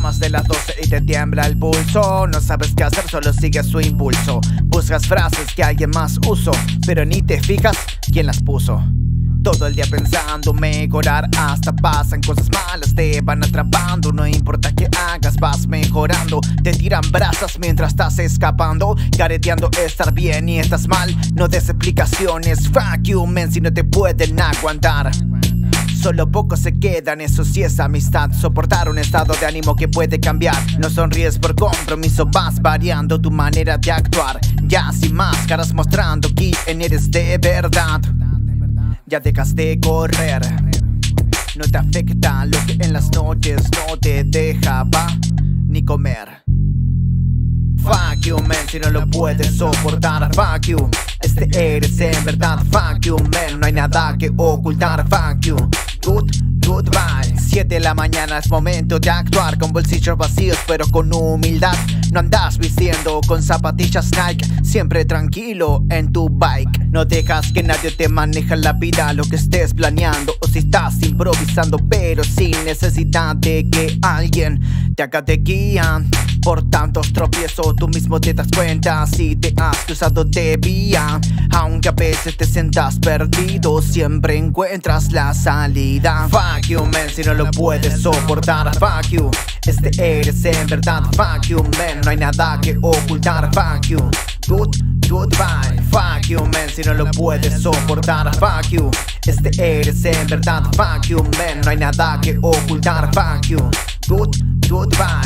más de las 12 y te tiembla el pulso. No sabes qué hacer, solo sigues su impulso. Buscas frases que alguien más usó, pero ni te fijas quién las puso. Todo el día pensando mejorar Hasta pasan cosas malas, te van atrapando No importa qué hagas, vas mejorando Te tiran brasas mientras estás escapando Careteando estar bien y estás mal No des explicaciones, fuck you men Si no te pueden aguantar Solo pocos se quedan, eso sí es amistad. Soportar un estado de ánimo que puede cambiar. No sonríes por compromiso, vas variando tu manera de actuar. Ya sin máscaras mostrando quién eres de verdad. Ya dejas de correr. No te afecta lo que en las noches no te dejaba ni comer. Fuck you, si no lo puedes soportar. Fuck you, este eres en verdad. Fuck you, nada que ocultar. Fuck you. Good, goodbye. 7 de la mañana es momento de actuar con bolsillos vacíos pero con humildad. No andas vistiendo con zapatillas Nike, siempre tranquilo en tu bike. No dejas que nadie te maneje la vida, lo que estés planeando o si estás improvisando, pero sin necesidad de que alguien te haga. Por tantos tropiezos tú mismo te das cuenta si te has cruzado de vía. Aunque a veces te sientas perdido, siempre encuentras la salida. Fuck you, man, si no lo puedes soportar. Fuck you, este eres en verdad. Fuck you, man, no hay nada que ocultar. Fuck you, good, goodbye. Fuck you, man, si no lo puedes soportar. Fuck you, este eres en verdad. Fuck you, man, no hay nada que ocultar. Fuck you, good, goodbye.